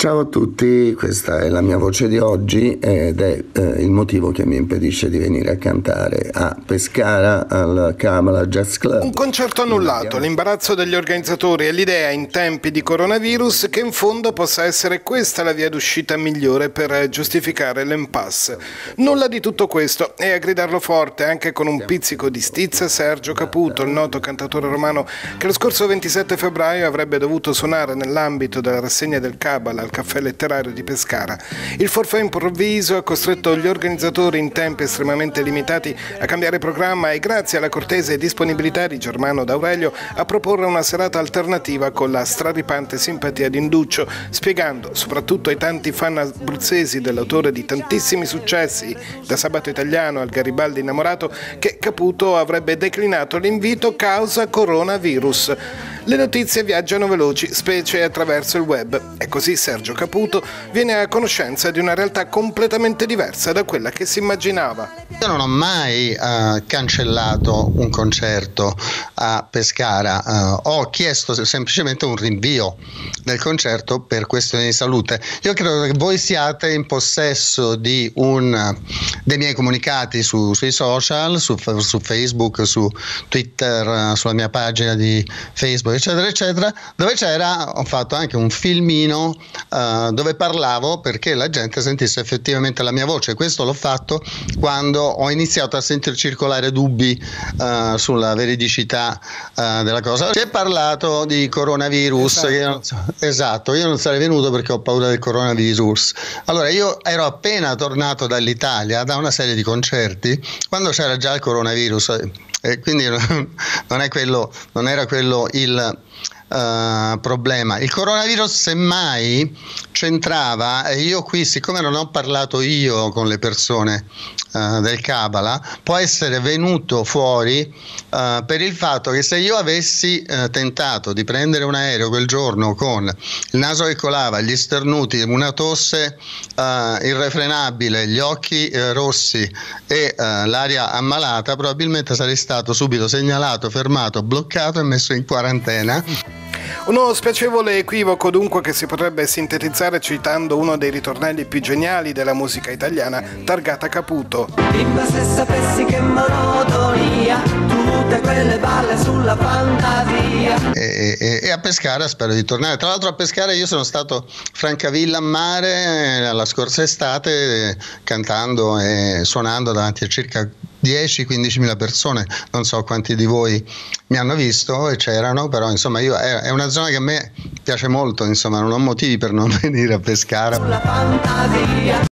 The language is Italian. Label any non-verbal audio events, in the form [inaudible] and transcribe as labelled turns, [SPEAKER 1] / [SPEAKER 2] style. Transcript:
[SPEAKER 1] Ciao a tutti, questa è la mia voce di oggi ed è eh, il motivo che mi impedisce di venire a cantare a Pescara al Kamala Jazz Club.
[SPEAKER 2] Un concerto annullato, l'imbarazzo degli organizzatori e l'idea in tempi di coronavirus che in fondo possa essere questa la via d'uscita migliore per giustificare l'impasse. Nulla di tutto questo e a gridarlo forte anche con un pizzico di stizza Sergio Caputo, il noto cantatore romano che lo scorso 27 febbraio avrebbe dovuto suonare nell'ambito della rassegna del Kabbalah al caffè letterario di Pescara. Il forfè improvviso ha costretto gli organizzatori in tempi estremamente limitati a cambiare programma e grazie alla cortese disponibilità di Germano D'Aurelio a proporre una serata alternativa con la straripante simpatia di Induccio, spiegando soprattutto ai tanti fan abruzzesi dell'autore di tantissimi successi, da Sabato Italiano al Garibaldi innamorato, che Caputo avrebbe declinato l'invito causa coronavirus. Le notizie viaggiano veloci, specie attraverso il web, e così Sergio Caputo viene a conoscenza di una realtà completamente diversa da quella che si immaginava.
[SPEAKER 3] Io non ho mai uh, cancellato un concerto a Pescara, uh, ho chiesto semplicemente un rinvio del concerto per questioni di salute. Io credo che voi siate in possesso di un, dei miei comunicati su, sui social, su, su, Facebook, su Twitter, uh, sulla mia pagina di Facebook, eccetera, eccetera, dove c'era, ho fatto anche un filmino dove parlavo perché la gente sentisse effettivamente la mia voce. Questo l'ho fatto quando ho iniziato a sentire circolare dubbi uh, sulla veridicità uh, della cosa. Si è parlato di coronavirus, esatto. Io so, esatto, io non sarei venuto perché ho paura del coronavirus. Allora, io ero appena tornato dall'Italia da una serie di concerti quando c'era già il coronavirus e quindi non, quello, non era quello il uh, problema. Il coronavirus semmai c'entrava, e io qui siccome non ho parlato io con le persone uh, del Kabbalah, può essere venuto fuori uh, per il fatto che se io avessi tentato di prendere un aereo quel giorno con il naso che colava, gli sternuti, una tosse irrefrenabile, gli occhi rossi e l'aria ammalata, probabilmente sarei stato subito segnalato, fermato, bloccato e messo in quarantena.
[SPEAKER 2] Uno spiacevole equivoco dunque che si potrebbe sintetizzare citando uno dei ritornelli più geniali della musica italiana, targata Caputo. Bimba se sapessi che monotonia, tutte quelle balle sulla fantasia.
[SPEAKER 3] E, e, e, a Pescara spero di tornare. Tra l'altro a Pescara io sono stato Francavilla a mare eh, la scorsa estate cantando e suonando davanti a circa 10-15 mila persone, non so quanti di voi mi hanno visto e c'erano, però insomma io, è, è, una zona che a me piace molto, insomma non ho motivi per non [laughs] venire a Pescara.